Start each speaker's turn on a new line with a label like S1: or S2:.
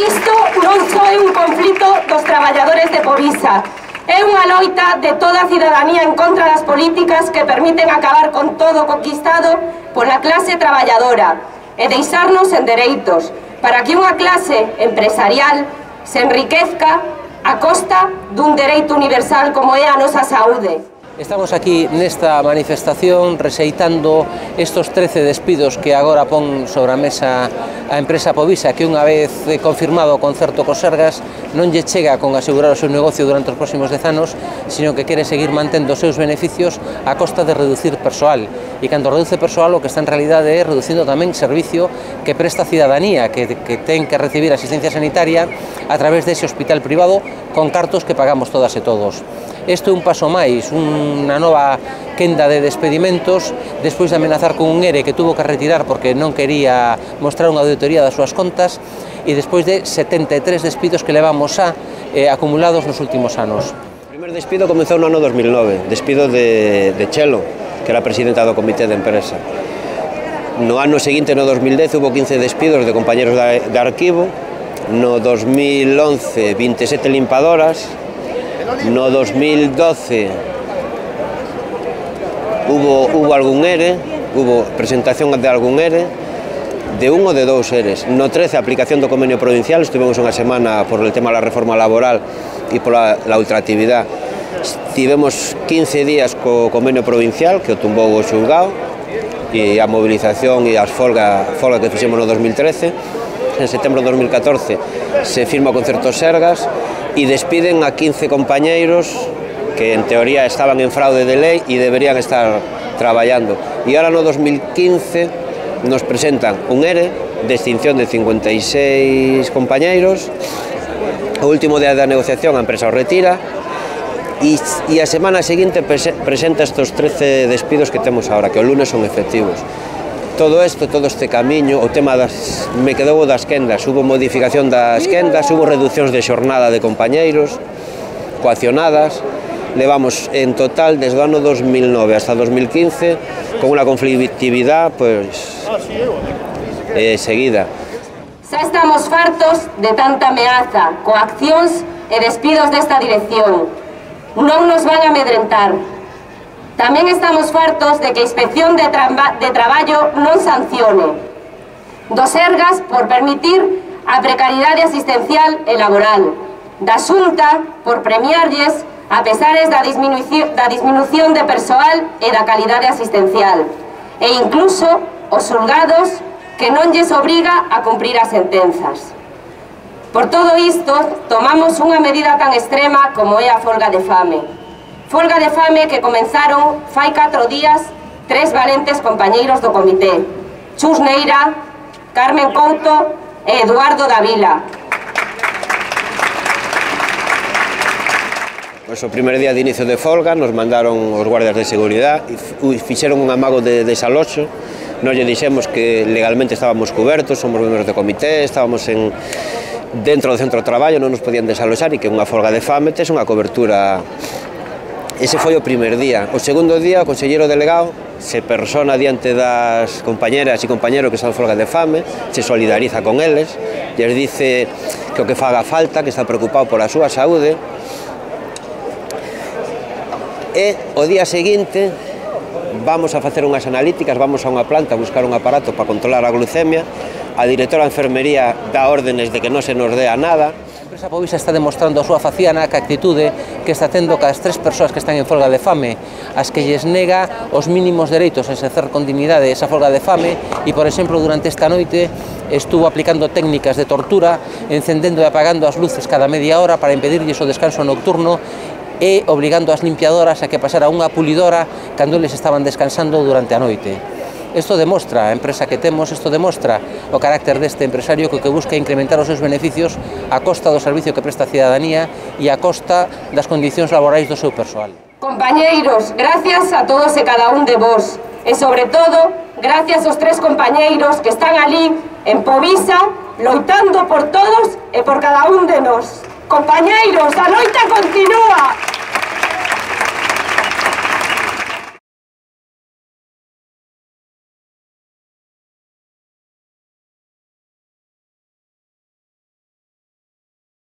S1: Isto non só é un conflito dos traballadores de Povisa, é unha loita de toda a cidadanía en contra das políticas que permiten acabar con todo conquistado pola clase traballadora e deixarnos en dereitos para que unha clase empresarial se enriquezca a costa dun dereito universal como é a nosa saúde.
S2: Estamos aquí nesta manifestación rexeitando estos 13 despidos que agora pon sobre a mesa a empresa Povisa, que unha vez confirmado o concerto co Sergas, non lle chega con asegurar o seu negocio durante os próximos 10 anos, sino que quere seguir mantendo os seus beneficios a costa de reducir persoal. E cando reduce persoal, o que está en realidade é reducindo tamén servicio que presta a cidadanía, que, que ten que recibir asistencia sanitaria a través dese hospital privado con cartos que pagamos todas e todos. Isto é un paso máis, unha nova quenda de despedimentos despois de amenazar con un ERE que tuvo que retirar porque non quería mostrar unha auditoría das súas contas e despois de 73 despidos que levamos a eh, acumulados nos últimos anos.
S3: O primeiro despido comezou no ano 2009, despido de, de Chelo, que era presidenta do comité de empresa. No ano seguinte, no 2010, hubo 15 despidos de compañeros de, de arquivo, no 2011 27 limpadoras, No 2012 hubo, hubo algún ERE, hubo presentación de algún ERE, de un ou de dous eres. No 13, aplicación do convenio provincial, estivemos unha semana por el tema da reforma laboral e pola la ultratividade. Tivemos 15 días co convenio provincial, que o tumbou o xulgado, e a movilización e as folga, folga que fixemos no 2013. En setembro de 2014 se firma o concerto Sergas, e despiden a 15 compañeiros que en teoría estaban en fraude de lei e deberían estar traballando. E ahora no 2015 nos presentan un ERE de extinción de 56 compañeiros, o último día da negociación a empresa o retira, e, e a semana seguinte presenta estes 13 despidos que temos ahora, que o lunes son efectivos todo isto, todo este camiño, o tema das, me quedou das quendas, hubo modificación das quendas, hubo reduccións de xornada de compañeiros, coaccionadas, levamos en total desde o ano 2009 hasta 2015 con unha conflictividade pois eh, seguida.
S1: Xa estamos fartos de tanta ameaza, coaccións e despidos desta dirección. Non nos van a amedrentar, Tamén estamos fartos de que a Inspección de, Traba de Traballo non sancione. Dos ergas por permitir a precariedade asistencial e laboral, da Xunta por premiarlles a pesares da disminución, da disminución de persoal e da calidade asistencial, e incluso os xulgados que non lles obriga a cumprir as sentenzas. Por todo isto, tomamos unha medida tan extrema como é a folga de fame, Folga de fame que comenzaron fai 4 días tres valentes compañeiros do comité, Chus Neira, Carmen Couto e Eduardo Davila.
S3: Pois o primeiro día de inicio de folga nos mandaron os guardias de seguridade e fixeron un amago de desaloxo non lle dixemos que legalmente estábamos cobertos, somos membros do comité, estábamos en dentro do centro de traballo, non nos podían desaloxar e que unha folga de fame tes unha cobertura Ese foi o primer día. O segundo día, o consellero delegado se persona diante das compañeras e compañeros que están folga de fame, se solidariza con eles, lles dice que o que faga falta, que está preocupado pola súa saúde. E o día seguinte vamos a facer unhas analíticas, vamos a unha planta a buscar un aparato para controlar a glucemia, a directora de enfermería dá órdenes de que non se nos dea nada,
S2: empresa Povisa está demostrando a súa faciana que actitude que está tendo cas tres persoas que están en folga de fame, as que lles nega os mínimos dereitos a exercer con dignidade esa folga de fame e, por exemplo, durante esta noite estuvo aplicando técnicas de tortura, encendendo e apagando as luces cada media hora para impedirlles o descanso nocturno e obligando as limpiadoras a que pasara unha pulidora cando eles estaban descansando durante a noite. Isto demostra a empresa que temos, isto demostra o carácter deste empresario que, que busca incrementar os seus beneficios a costa do servicio que presta a cidadanía e a costa das condicións laborais do seu persoal.
S1: Compañeiros, gracias a todos e cada un de vos e sobre todo gracias aos tres compañeiros que están ali en Povisa loitando por todos e por cada un de nós. Compañeiros, a loita continúa.